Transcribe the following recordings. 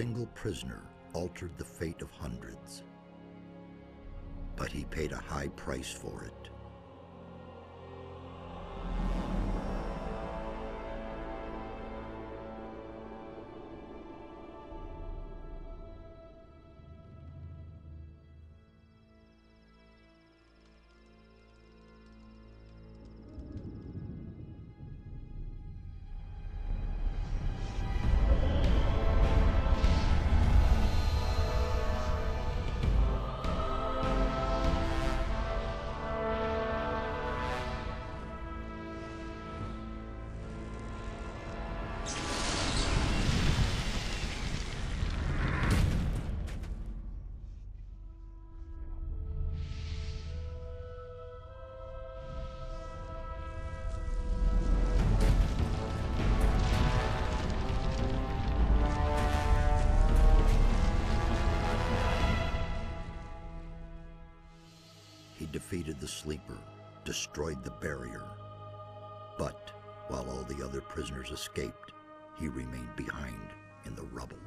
single prisoner altered the fate of hundreds. But he paid a high price for it. The sleeper, destroyed the barrier. But while all the other prisoners escaped, he remained behind in the rubble.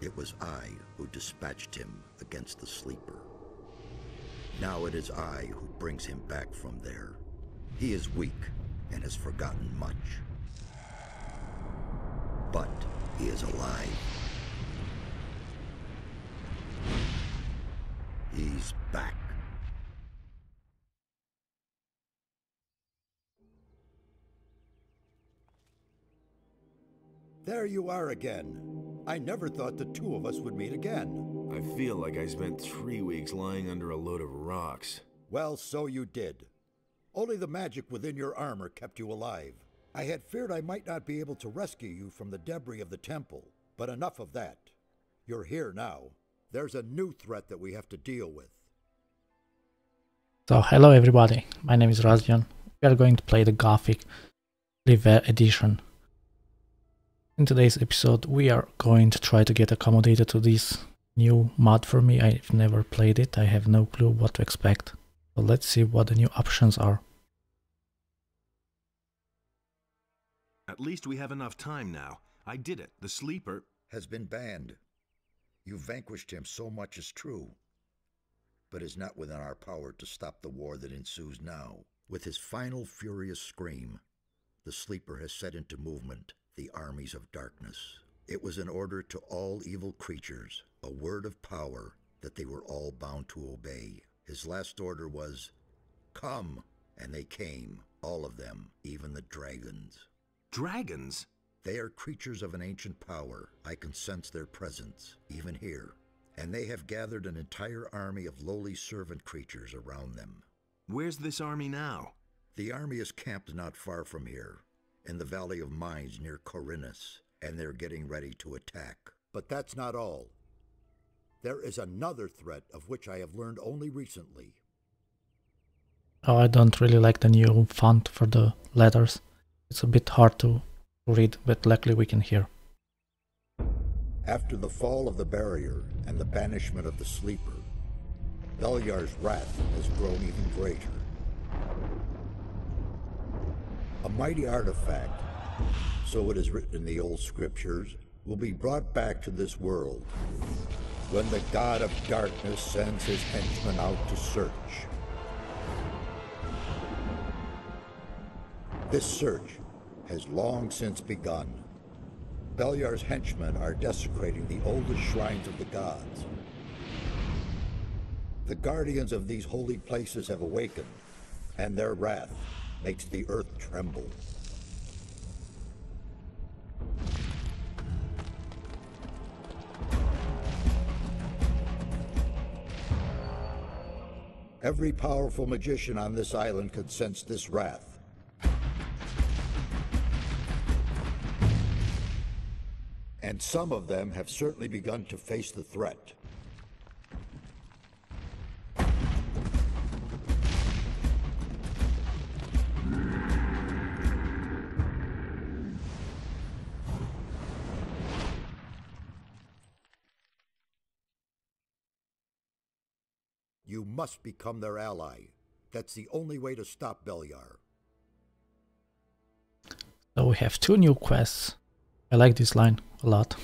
It was I who dispatched him against the sleeper. Now it is I who brings him back from there. He is weak and has forgotten much. But he is alive. He's back. There you are again. I never thought the two of us would meet again. I feel like I spent three weeks lying under a load of rocks. Well, so you did. Only the magic within your armor kept you alive. I had feared I might not be able to rescue you from the debris of the temple, but enough of that. You're here now. There's a new threat that we have to deal with. So hello everybody, my name is Razvion. We are going to play the Gothic L'Hiver edition. In today's episode we are going to try to get accommodated to this new mod for me. I've never played it, I have no clue what to expect. So let's see what the new options are. At least we have enough time now. I did it. The sleeper. Has been banned. You vanquished him so much is true, but it is not within our power to stop the war that ensues now. With his final furious scream, the sleeper has set into movement the armies of darkness. It was an order to all evil creatures, a word of power that they were all bound to obey. His last order was, Come! And they came, all of them, even the dragons. Dragons? They are creatures of an ancient power. I can sense their presence, even here. And they have gathered an entire army of lowly servant creatures around them. Where's this army now? The army is camped not far from here, in the Valley of Mines near Khorinis, and they're getting ready to attack. But that's not all. There is another threat of which I have learned only recently. Oh, I don't really like the new font for the letters. It's a bit hard to read, but luckily we can hear. After the fall of the barrier and the banishment of the sleeper, Beliar's wrath has grown even greater. A mighty artifact, so it is written in the old scriptures, will be brought back to this world when the god of darkness sends his henchmen out to search. This search has long since begun. Beliar's henchmen are desecrating the oldest shrines of the gods. The guardians of these holy places have awakened, and their wrath makes the earth tremble. Every powerful magician on this island could sense this wrath. And some of them have certainly begun to face the threat. You must become their ally. That's the only way to stop Beliar. So we have two new quests. I like this line a lot.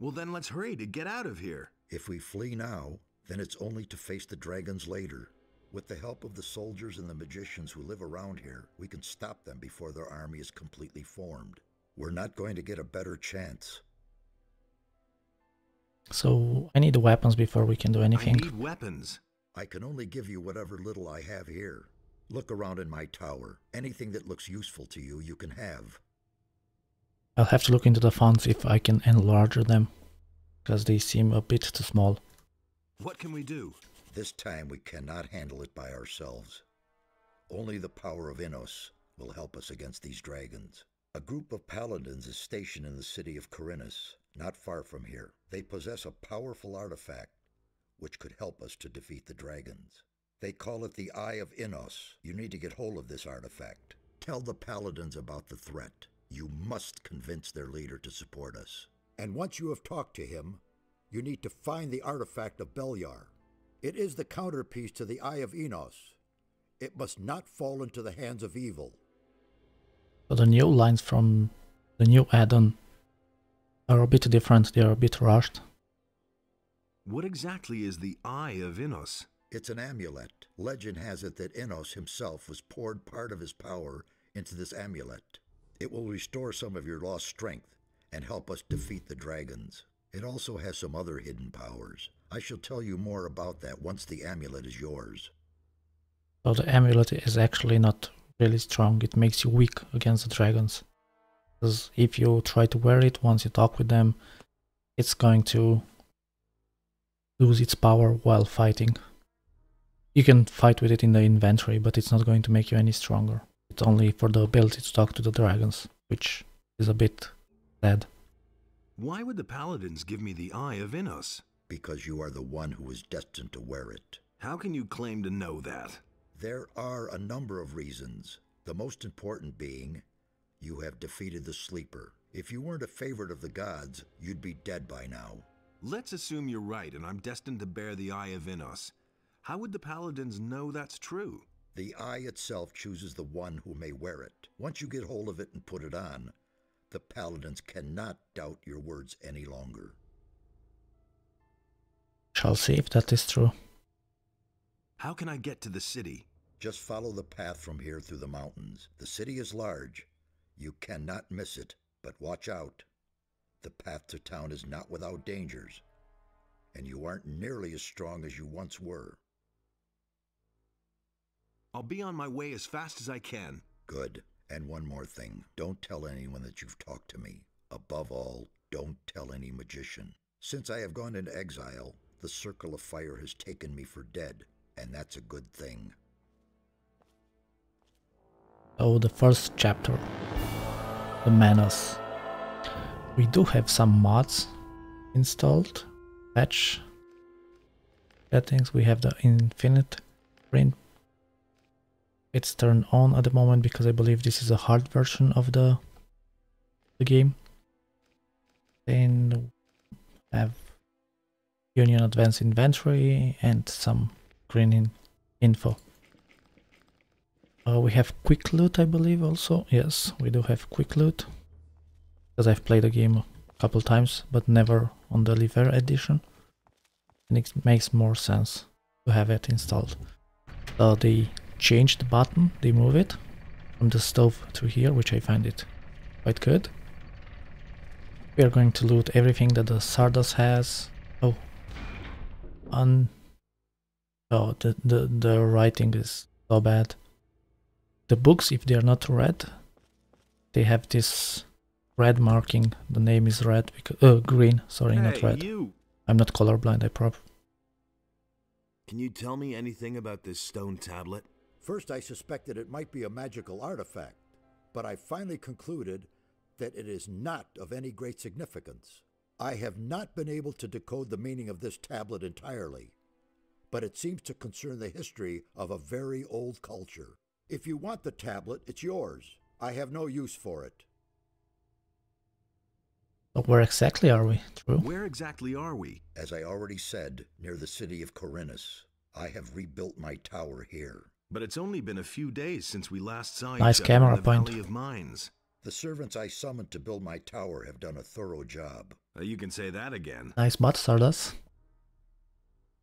Well, then let's hurry to get out of here. If we flee now, then it's only to face the dragons later. With the help of the soldiers and the magicians who live around here, we can stop them before their army is completely formed. We're not going to get a better chance. So I need the weapons before we can do anything. I need weapons. I can only give you whatever little I have here. Look around in my tower. Anything that looks useful to you, you can have. I'll have to look into the fonts if I can enlarge them, because they seem a bit too small. What can we do? This time we cannot handle it by ourselves. Only the power of Innos will help us against these dragons. A group of paladins is stationed in the city of Khorinis, not far from here. They possess a powerful artifact which could help us to defeat the dragons. They call it the Eye of Innos. You need to get hold of this artifact. Tell the paladins about the threat. You must convince their leader to support us. And once you have talked to him, you need to find the artifact of Beliar. It is the counterpiece to the Eye of Innos. It must not fall into the hands of evil. So the new lines from the new add-on are a bit different. They are a bit rushed. What exactly is the Eye of Innos? It's an amulet. Legend has it that Innos himself was poured part of his power into this amulet. It will restore some of your lost strength and help us defeat the dragons. It also has some other hidden powers. I shall tell you more about that once the amulet is yours. So the amulet is actually not really strong. It makes you weak against the dragons. Because if you try to wear it once you talk with them, it's going to lose its power while fighting. You can fight with it in the inventory, but it's not going to make you any stronger. It's only for the ability to talk to the dragons, which is a bit sad. Why would the paladins give me the Eye of Innos? Because you are the one who is destined to wear it. How can you claim to know that? There are a number of reasons, the most important being you have defeated the Sleeper. If you weren't a favorite of the gods, you'd be dead by now. Let's assume you're right and I'm destined to bear the Eye of Innos. How would the paladins know that's true? The eye itself chooses the one who may wear it. Once you get hold of it and put it on, the paladins cannot doubt your words any longer. Shall see if that is true. How can I get to the city? Just follow the path from here through the mountains. The city is large. You cannot miss it, but watch out. The path to town is not without dangers, and you aren't nearly as strong as you once were. I'll be on my way as fast as I can. Good. And one more thing. Don't tell anyone that you've talked to me. Above all, don't tell any magician. Since I have gone into exile, the Circle of Fire has taken me for dead, and that's a good thing. So the first chapter, the Menace. We do have some mods installed. Patch settings. We have the infinite print. It's turned on at the moment because I believe this is a hard version of the the game. Then have Union Advanced Inventory and some green info. Uh, we have quick loot, I believe, also. Yes, we do have quick loot. Because I've played the game a couple times, but never on the L'Hiver edition. And it makes more sense to have it installed. So they change the button, they move it from the stove to here, which I find it quite good. We are going to loot everything that the Xardas has. Oh. Un oh the, the the writing is so bad the books, if they are not red, they have this red marking. The name is red because uh, green. Sorry, hey, not red. you! I'm not colorblind. I prob. Can you tell me anything about this stone tablet? First, I suspected it might be a magical artifact, but I finally concluded that it is not of any great significance. I have not been able to decode the meaning of this tablet entirely, but it seems to concern the history of a very old culture. If you want the tablet, it's yours. I have no use for it. But where exactly are we? True. Where exactly are we? As I already said, near the city of Khorinis. I have rebuilt my tower here. But it's only been a few days since we last saw Nice each other camera in the point. Valley of Mines. The servants I summoned to build my tower have done a thorough job. Uh, you can say that again. Nice butt, Stardust.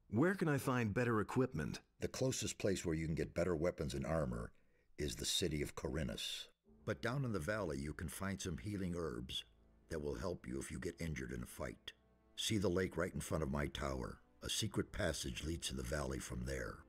Where can I find better equipment? The closest place where you can get better weapons and armor is the city of Khorinis. But down in the valley, you can find some healing herbs that will help you if you get injured in a fight. See the lake right in front of my tower. A secret passage leads to the valley from there.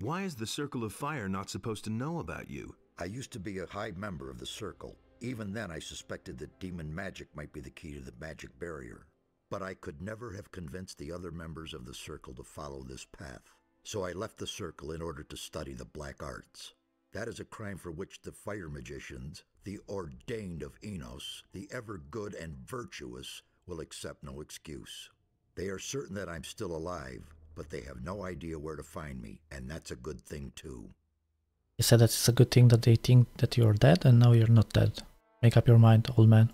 Why is the Circle of Fire not supposed to know about you? I used to be a high member of the Circle. Even then, I suspected that demon magic might be the key to the magic barrier. But I could never have convinced the other members of the Circle to follow this path. So I left the Circle in order to study the black arts. That is a crime for which the fire magicians, the ordained of Innos, the ever good and virtuous, will accept no excuse. They are certain that I'm still alive, but they have no idea where to find me, and that's a good thing too. You said that it's a good thing that they think that you're dead and now you're not dead. Make up your mind, old man.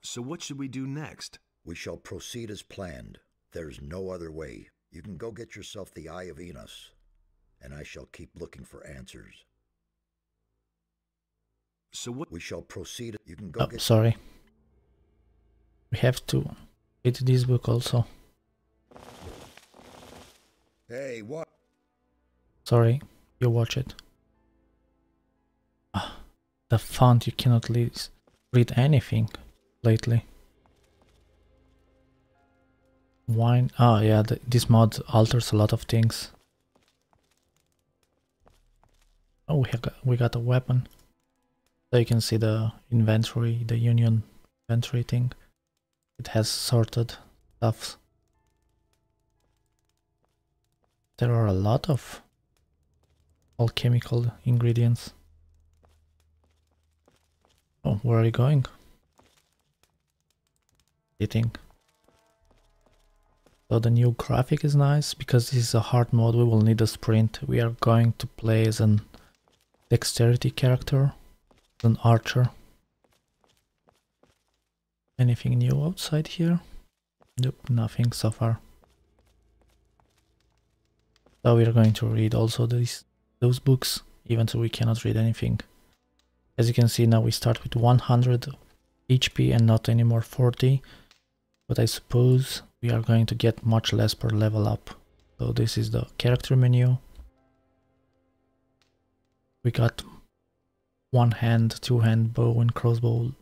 So what should we do next? We shall proceed as planned. There's no other way. You can go get yourself the Eye of Innos, and I shall keep looking for answers. So what? We shall proceed. You can go Oh, get. sorry. We have to read this book also. Hey, what? Sorry, you watch it. Ah, the font, you cannot read anything lately. Wine. Oh, yeah, the, this mod alters a lot of things. Oh, we, have got, we got a weapon. So you can see the inventory, the union inventory thing. It has sorted stuff. There are a lot of alchemical ingredients. Oh, where are you going? Eating. So the new graphic is nice because this is a hard mode. We will need a sprint. We are going to play as an dexterity character, an archer. Anything new outside here? Nope, nothing so far. So we are going to read also these those books, even though we cannot read anything. As you can see now we start with 100 HP and not anymore 40, but I suppose we are going to get much less per level up. So this is the character menu. We got one hand, two hand bow and crossbow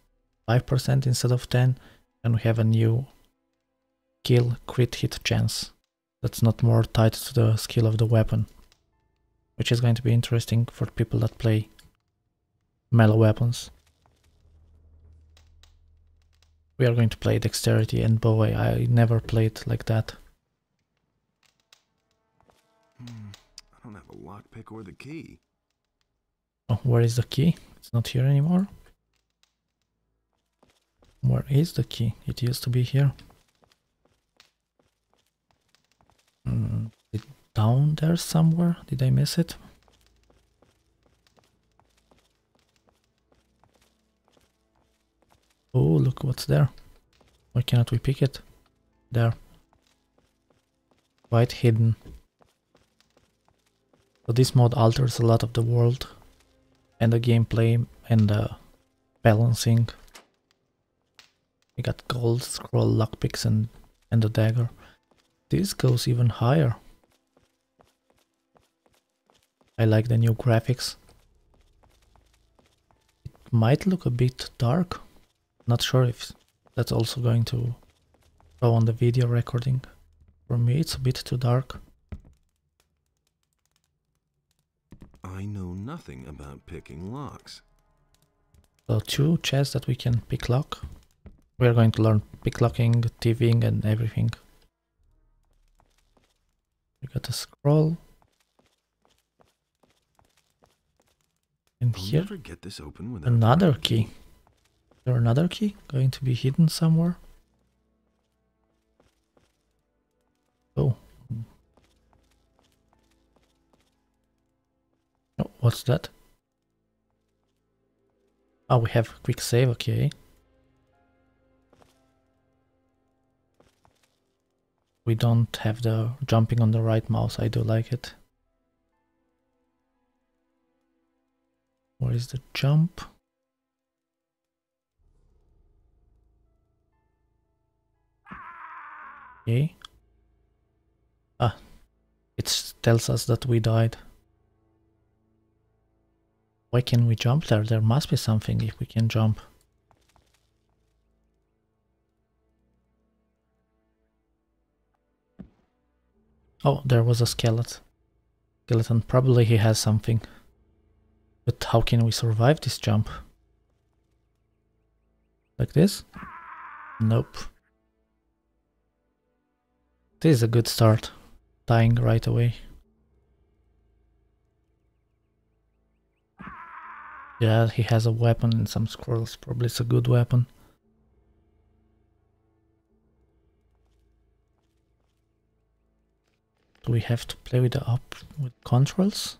5% instead of 10 and we have a new kill crit hit chance that's not more tied to the skill of the weapon which is going to be interesting for people that play melee weapons. We are going to play dexterity and bow. I never played like that. Hmm, I don't have a lockpick or the key. oh where is the key? It's not here anymore. Where is the key? It used to be here Mm, it down there somewhere? Did I miss it? Oh, look what's there. Why cannot we pick it? There. Quite hidden. So this mod alters a lot of the world and the gameplay and the balancing. We got gold, scroll, lockpicks and, and the dagger. This goes even higher. I like the new graphics. It might look a bit dark. Not sure if that's also going to show on the video recording. For me it's a bit too dark. I know nothing about picking locks. So two chests that we can pick lock. We are going to learn picklocking, thieving and everything. We got a scroll. And I'll here never get this open another key. Is there another key going to be hidden somewhere? Oh. Oh, what's that? Oh, we have quick save, okay. We don't have the jumping on the right mouse, I do like it. Where is the jump? Okay. Ah, it tells us that we died. Why can we jump there? There must be something if we can jump. Oh, there was a skeleton. Skeleton. Probably he has something. But how can we survive this jump? Like this? Nope. This is a good start. Dying right away. Yeah, he has a weapon and some scrolls. Probably it's a good weapon. Do we have to play with the up with controls?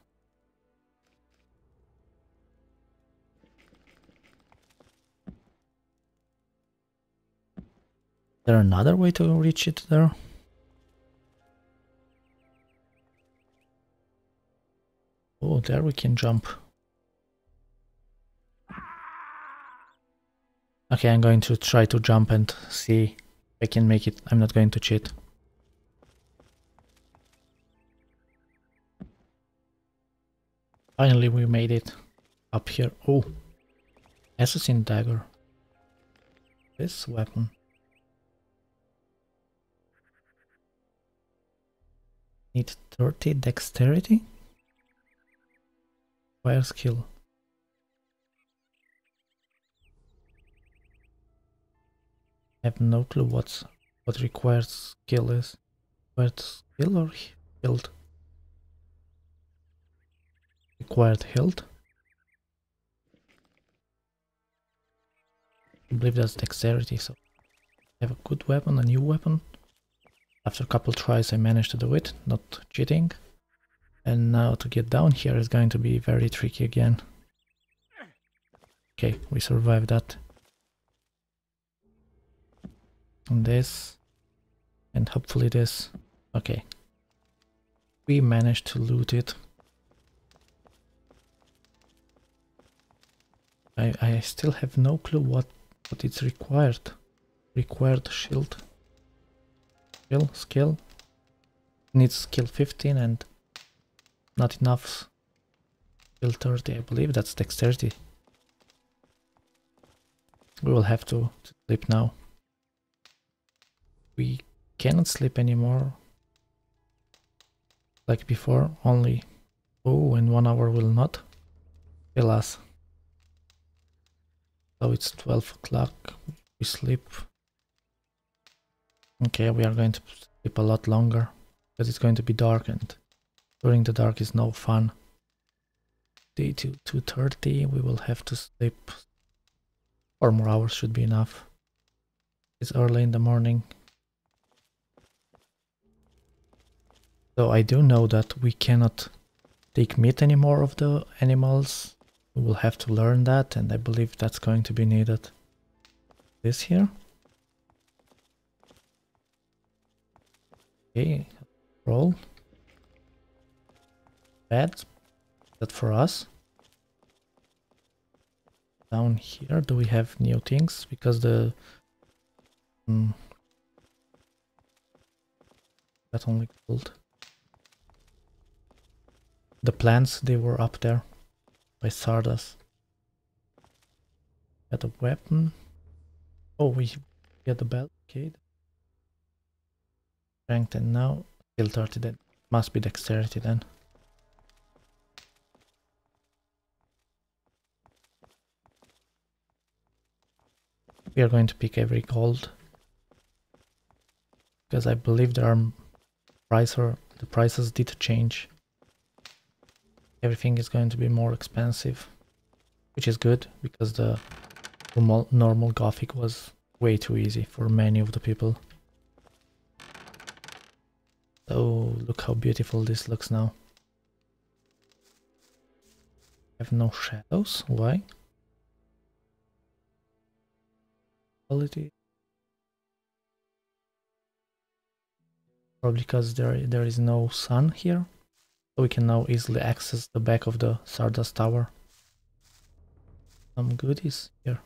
there another way to reach it there? Oh, there we can jump. Okay, I'm going to try to jump and see if I can make it. I'm not going to cheat. Finally, we made it up here. Oh, assassin dagger. This weapon. Need 30 dexterity? Fire skill. I have no clue what's what required skill is. Required skill or build? Required hilt. I believe that's dexterity, so I have a good weapon, a new weapon. After a couple tries I managed to do it, not cheating. And now to get down here is going to be very tricky again. Okay, we survived that. And this. And hopefully this. Okay. We managed to loot it. I, I still have no clue what, what it's required. Required shield. Skill, skill. Needs skill 15 and not enough. Skill 30, I believe that's dexterity. We will have to, to sleep now. We cannot sleep anymore. Like before, only... Oh, in one hour will not kill us. So it's 12 o'clock, we sleep. Okay, we are going to sleep a lot longer because it's going to be dark and during the dark is no fun. Day to 2.30 we will have to sleep. Four more hours should be enough. It's early in the morning. So I do know that we cannot take meat anymore of the animals. We will have to learn that and I believe that's going to be needed. This here. Okay, roll. Bad. That for us. Down here, do we have new things? Because the... Hmm, that only gold. The plants, they were up there by Xardas. Got a weapon. Oh, we get the belt. Okay, Strength and now skill 30 then. must be dexterity then. We are going to pick every gold because I believe there are price or the prices did change. Everything is going to be more expensive, which is good because the normal Gothic was way too easy for many of the people. Oh, look how beautiful this looks now. I Have no shadows? Why? Quality. Probably because there there is no sun here. So we can now easily access the back of the Xardas Tower. some goodies here.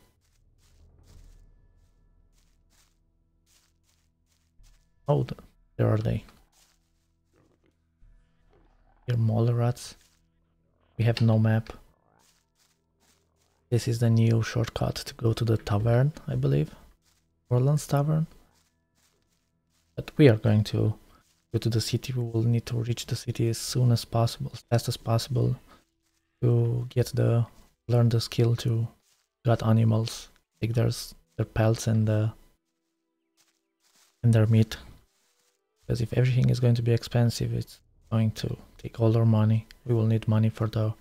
Oh, there are they. Here, mole rats. We have no map. This is the new shortcut to go to the tavern, I believe. Orlan's Tavern. But we are going to go to the city. We will need to reach the city as soon as possible, as fast as possible, to get the learn the skill to gut animals, take their their pelts and the and their meat. Because if everything is going to be expensive, it's going to take all our money. We will need money for the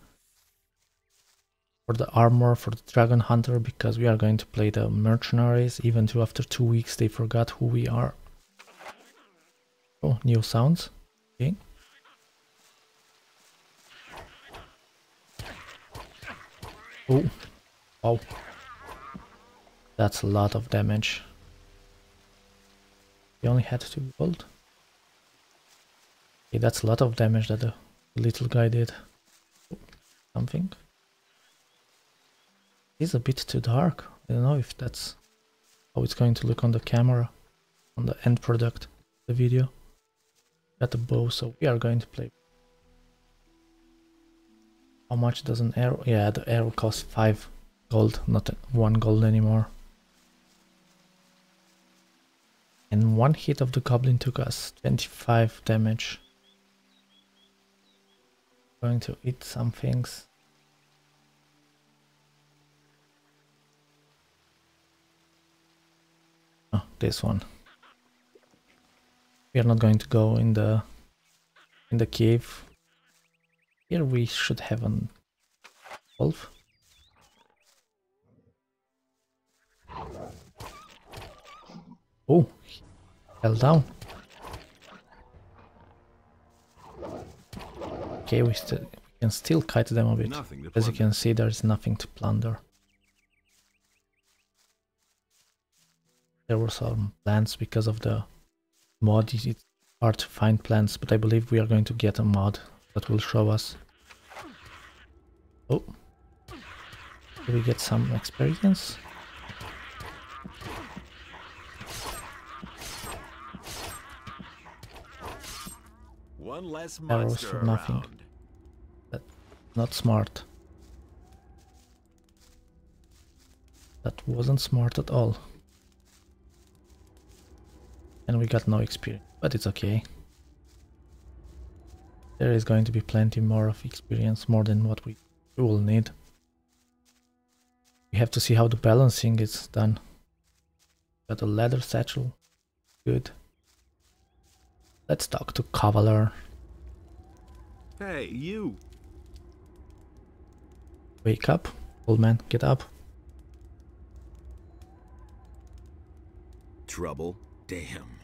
for the armor for the dragon hunter because we are going to play the mercenaries even though after two weeks they forgot who we are oh new sounds. Okay. Oh oh that's a lot of damage. He only had two gold. Okay that's a lot of damage that the little guy did. Something. It's a bit too dark. I don't know if that's how it's going to look on the camera, on the end product, the video. Got the bow, so we are going to play. How much does an arrow? Yeah, the arrow costs 5 gold, not 1 gold anymore. And one hit of the goblin took us 25 damage. Going to eat some things. Oh, this one. We are not going to go in the in the cave. Here we should have an wolf. Oh, fell down. Okay, we still we can still kite them a bit. As you can see, there is nothing to plunder. there were some plants because of the mod. It's hard to find plants, but I believe we are going to get a mod that will show us. Oh, do we get some experience? One less Arrows for nothing. around. That not smart. That wasn't smart at all and we got no experience, but it's okay. There is going to be plenty more of experience, more than what we will need. We have to see how the balancing is done. Got a leather satchel, good. Let's talk to Cavalorn. Hey, you! Wake up, old man, get up. Trouble? Damn.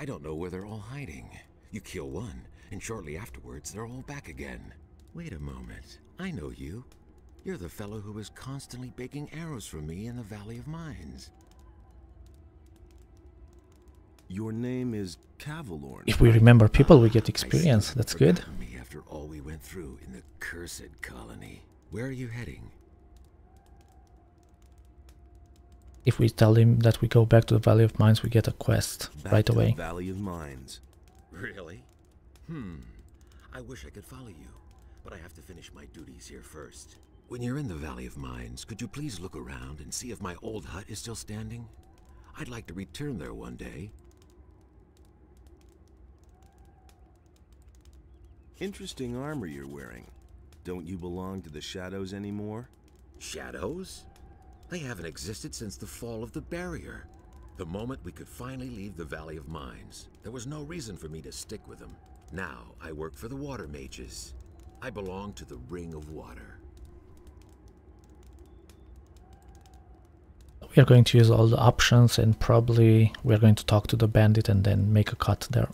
I don't know where they're all hiding. You kill one, and shortly afterwards they're all back again. Wait a moment. I know you. You're the fellow who was constantly baking arrows for me in the Valley of Mines. Your name is Cavalorn. If we remember people, we get experience. That's good. Me after all we went through in the cursed colony. Where are you heading? If we tell him that we go back to the Valley of Mines, we get a quest Back right to the away. Valley of Mines. Really? Hmm. I wish I could follow you, but I have to finish my duties here first. When you're in the Valley of Mines, could you please look around and see if my old hut is still standing? I'd like to return there one day. Interesting armor you're wearing. Don't you belong to the Shadows anymore? Shadows? They haven't existed since the fall of the barrier. The moment we could finally leave the Valley of Mines, there was no reason for me to stick with them. Now I work for the Water Mages. I belong to the Ring of Water. We are going to use all the options and probably we are going to talk to the bandit and then make a cut there.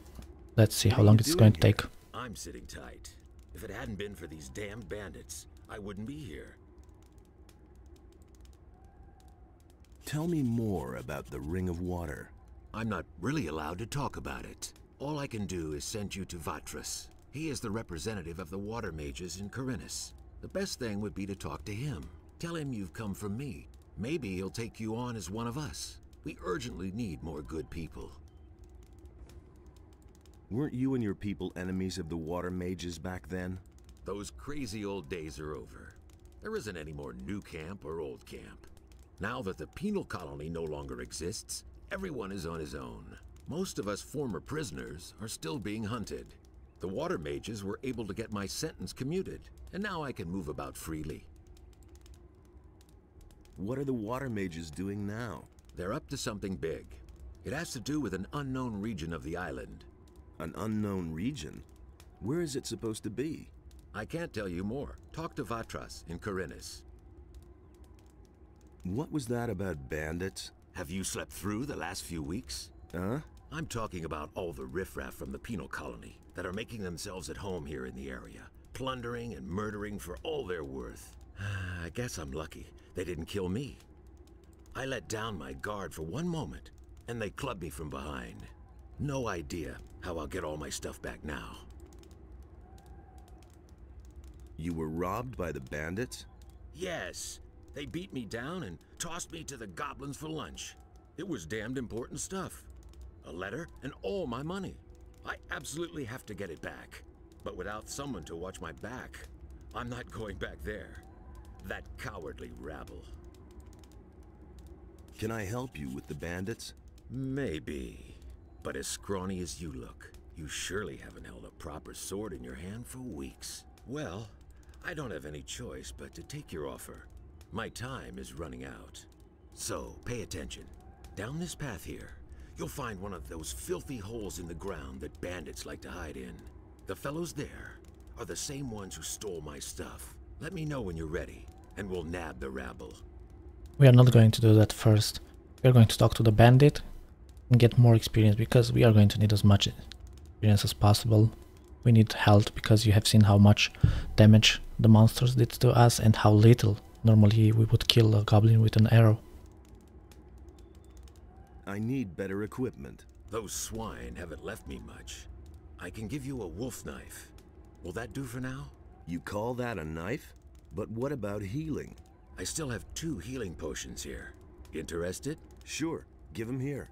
Let's see how are long it's going to take. I'm sitting tight. If it hadn't been for these damned bandits, I wouldn't be here. Tell me more about the Ring of Water. I'm not really allowed to talk about it. All I can do is send you to Vatras. He is the representative of the water mages in Khorinis. The best thing would be to talk to him. Tell him you've come from me. Maybe he'll take you on as one of us. We urgently need more good people. Weren't you and your people enemies of the water mages back then? Those crazy old days are over. There isn't any more new camp or old camp. Now that the penal colony no longer exists, everyone is on his own. Most of us former prisoners are still being hunted. The water mages were able to get my sentence commuted, and now I can move about freely. What are the water mages doing now? They're up to something big. It has to do with an unknown region of the island. An unknown region? Where is it supposed to be? I can't tell you more. Talk to Vatras in Khorinis. What was that about bandits? Have you slept through the last few weeks? Huh? I'm talking about all the riffraff from the penal colony that are making themselves at home here in the area, plundering and murdering for all they're worth. I guess I'm lucky they didn't kill me. I let down my guard for one moment, and they clubbed me from behind. No idea how I'll get all my stuff back now. You were robbed by the bandits? Yes, they beat me down and tossed me to the goblins for lunch. It was damned important stuff. A letter and all my money. I absolutely have to get it back. But without someone to watch my back, I'm not going back there. That cowardly rabble. Can I help you with the bandits? Maybe. But as scrawny as you look, you surely haven't held a proper sword in your hand for weeks. Well, I don't have any choice but to take your offer. My time is running out. So, pay attention. Down this path here, you'll find one of those filthy holes in the ground that bandits like to hide in. The fellows there are the same ones who stole my stuff. Let me know when you're ready, and we'll nab the rabble. We are not going to do that first. We are going to talk to the bandit and get more experience because we are going to need as much experience as possible. We need health because you have seen how much damage the monsters did to us and how little normally we would kill a goblin with an arrow. I need better equipment. Those swine haven't left me much. I can give you a wolf knife. Will that do for now? You call that a knife? But what about healing? I still have two healing potions here. Interested? Sure, give them here.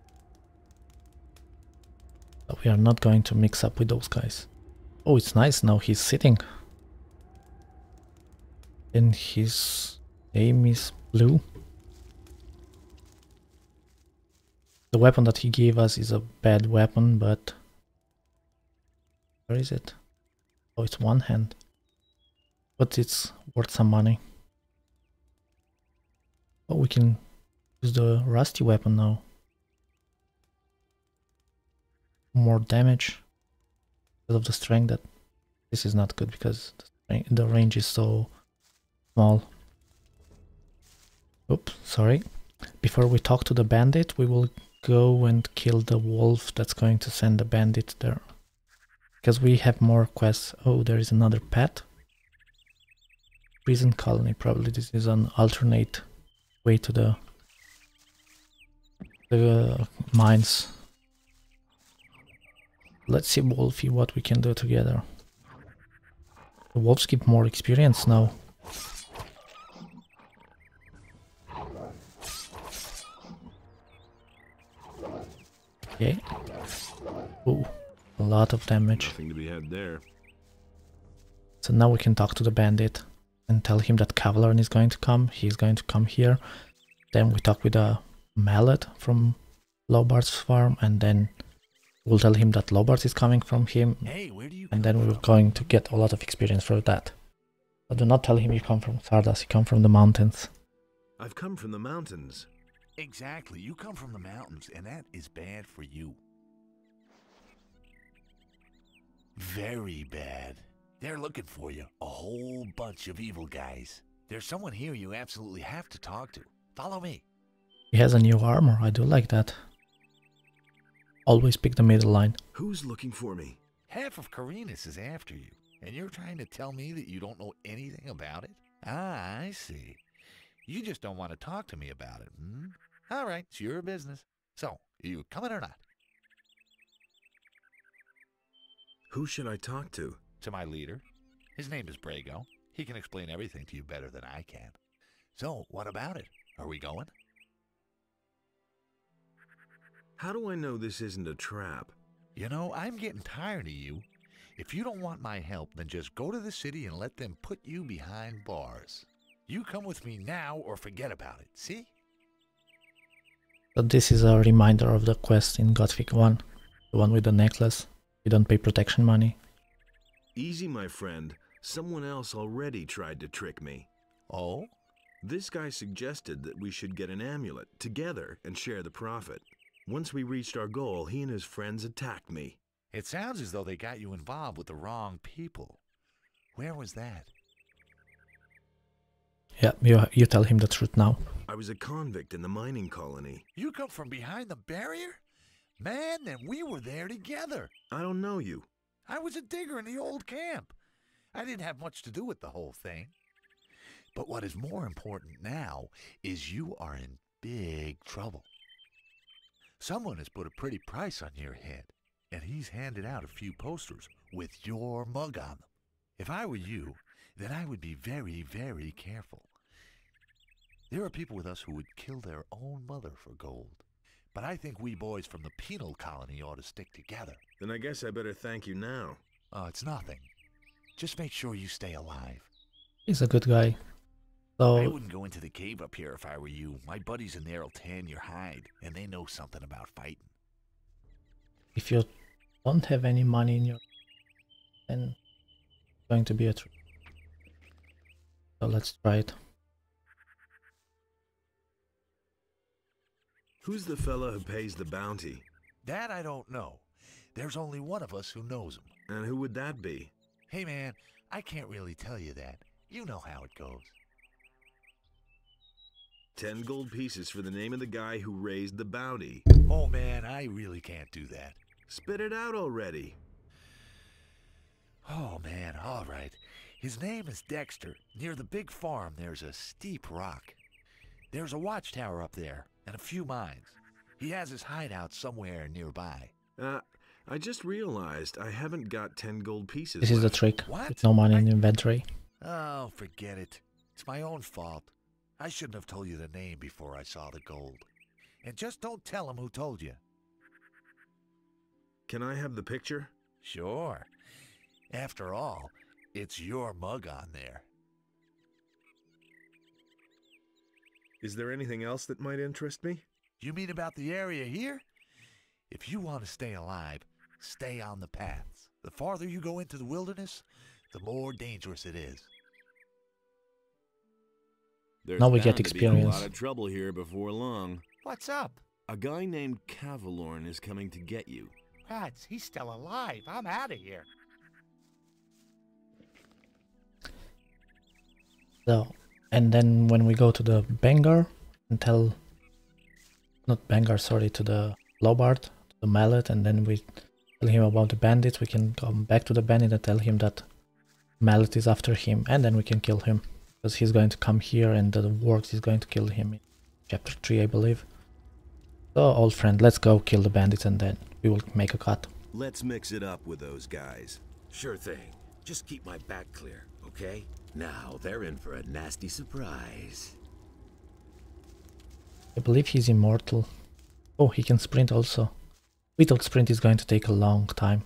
But we are not going to mix up with those guys. Oh, it's nice now he's sitting. And his name is Blue. The weapon that he gave us is a bad weapon, but... Where is it? Oh, it's one hand. But it's worth some money. Oh, we can use the rusty weapon now. More damage because of the strength that this is not good because the, the range is so small. Oops, sorry. Before we talk to the bandit, we will go and kill the wolf that's going to send the bandit there. Because we have more quests. Oh, there is another pet. Prison colony, probably this is an alternate way to the, the uh, mines. Let's see, Wolfie, what we can do together. The wolves give more experience now. Okay. Ooh, a lot of damage. Nothing to be had there. So now we can talk to the bandit and tell him that Cavalorn is going to come. He's going to come here. Then we talk with a mallet from Lobart's farm and then we'll tell him that Lobart is coming from him. Hey, where do you And then we're going to get a lot of experience for that. But do not tell him you come from Xardas, you come from the mountains. I've come from the mountains. Exactly. You come from the mountains, and that is bad for you. Very bad. They're looking for you. A whole bunch of evil guys. There's someone here you absolutely have to talk to. Follow me. He has a new armor, I do like that. Always pick the middle line. Who's looking for me? Half of Khorinis is after you, and you're trying to tell me that you don't know anything about it? Ah, I see. You just don't want to talk to me about it, hmm? All right, it's your business. So, are you coming or not? Who should I talk to? To my leader. His name is Brago. He can explain everything to you better than I can. So, what about it? Are we going? How do I know this isn't a trap? You know, I'm getting tired of you. If you don't want my help, then just go to the city and let them put you behind bars. You come with me now or forget about it, see? So this is a reminder of the quest in Gothic 1, the one with the necklace. You don't pay protection money. Easy, my friend. Someone else already tried to trick me. Oh? This guy suggested that we should get an amulet together and share the profit. Once we reached our goal, he and his friends attacked me. It sounds as though they got you involved with the wrong people. Where was that? Yeah, you, you tell him the truth now. I was a convict in the mining colony. You come from behind the barrier? Man, then we were there together. I don't know you. I was a digger in the old camp. I didn't have much to do with the whole thing. But what is more important now is you are in big trouble. Someone has put a pretty price on your head, and he's handed out a few posters with your mug on them. If I were you, then I would be very, very careful. There are people with us who would kill their own mother for gold. But I think we boys from the penal colony ought to stick together. Then I guess I better thank you now. Oh, it's nothing. Just make sure you stay alive. He's a good guy. So... I wouldn't go into the cave up here if I were you. My buddies in there'll tan your hide, and they know something about fighting. if you don't have any money in your then it's going to be a trick. So let's try it. Who's the fella who pays the bounty? That I don't know. There's only one of us who knows him. And who would that be? Hey man, I can't really tell you that. You know how it goes. Ten gold pieces for the name of the guy who raised the bounty. Oh man, I really can't do that. Spit it out already. Oh man, all right. His name is Dexter. Near the big farm, there's a steep rock. There's a watchtower up there, and a few mines. He has his hideout somewhere nearby. Uh, I just realized I haven't got ten gold pieces. This is the trick. What? With no money in I- inventory. Oh, forget it. It's my own fault. I shouldn't have told you the name before I saw the gold. And just don't tell him who told you. Can I have the picture? Sure. After all, it's your mug on there. Is there anything else that might interest me? You mean about the area here? If you want to stay alive, stay on the paths. The farther you go into the wilderness, the more dangerous it is. There's Now we get bound to be a experience. lot of trouble here before long. What's up? A guy named Cavalorn is coming to get you. Rats, he's still alive. I'm out of here. So, and then when we go to the Bengar and tell, not Bengar, sorry, to the Lobart, to the Maleth, and then we tell him about the bandits, we can come back to the bandit and tell him that Maleth is after him, and then we can kill him. Because he's going to come here and the Works is going to kill him in chapter 3, I believe. So, old friend, let's go kill the bandits and then we will make a cut. Let's mix it up with those guys. Sure thing. Just keep my back clear, okay? Now they're in for a nasty surprise. I believe he's immortal. Oh, he can sprint also. Without sprint is going to take a long time.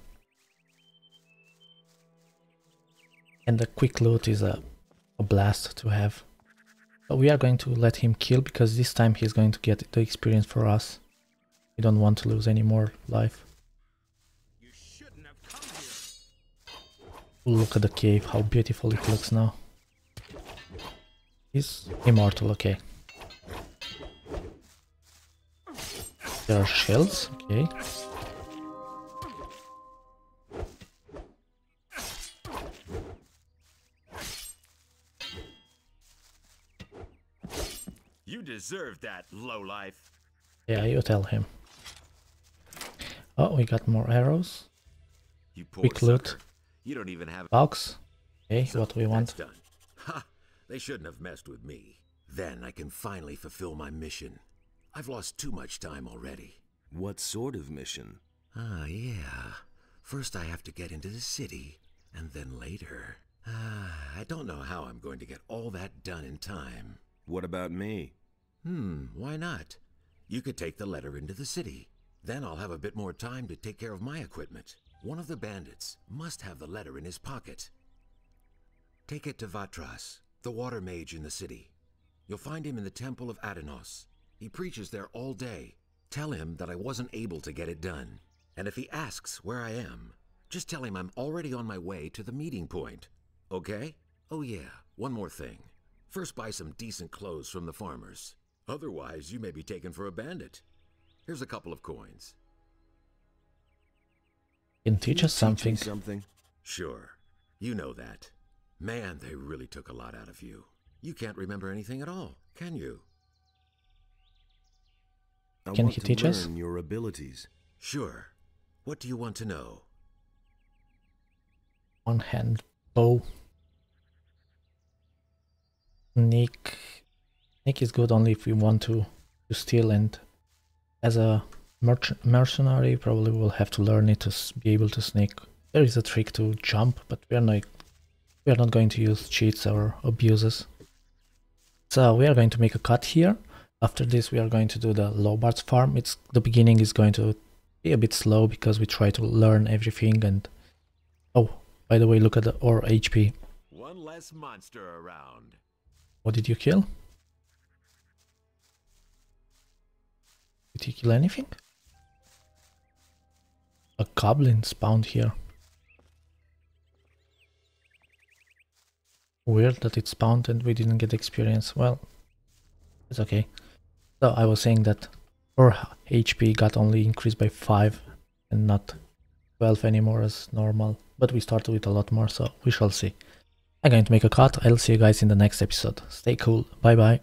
And the quick loot is a, a blast to have. But we are going to let him kill because this time he's going to get the experience for us. We don't want to lose any more life. Look at the cave, how beautiful it looks now. He's immortal, okay. There are shells, okay. You deserve that, lowlife. Yeah, you tell him. Oh, we got more arrows. You Quick loot. You don't even have Box. Okay, So, what we want. Done. They shouldn't have messed with me. Then I can finally fulfill my mission. I've lost too much time already. What sort of mission? Ah, yeah. First I have to get into the city, and then later. Ah, I don't know how I'm going to get all that done in time. What about me? Hmm, why not? You could take the letter into the city. Then I'll have a bit more time to take care of my equipment. One of the bandits must have the letter in his pocket. Take it to Vatras, the water mage in the city. You'll find him in the Temple of Adanos. He preaches there all day. Tell him that I wasn't able to get it done. And if he asks where I am, just tell him I'm already on my way to the meeting point. Okay? Oh yeah, one more thing. First buy some decent clothes from the farmers. Otherwise, you may be taken for a bandit. Here's a couple of coins. Can teach us something. something? Sure. You know that. Man, they really took a lot out of you. You can't remember anything at all, can you? I Can want he to teach us? your abilities. Sure. What do you want to know? One hand bow. Nick. Nick is good only if we want to, to steal and as a mercenary probably we'll have to learn it to be able to sneak. There is a trick to jump, but we are not we are not going to use cheats or abuses. So we are going to make a cut here. After this we are going to do the Lobart's farm. It's the beginning is going to be a bit slow because we try to learn everything and oh by the way look at the or HP. One less monster around. What did you kill? Did you kill anything? A goblin spawned here. Weird that it spawned and we didn't get experience. Well, it's okay. So I was saying that our HP got only increased by 5 and not 12 anymore as normal. But we started with a lot more, so we shall see. I'm going to make a cut. I'll see you guys in the next episode. Stay cool. Bye bye.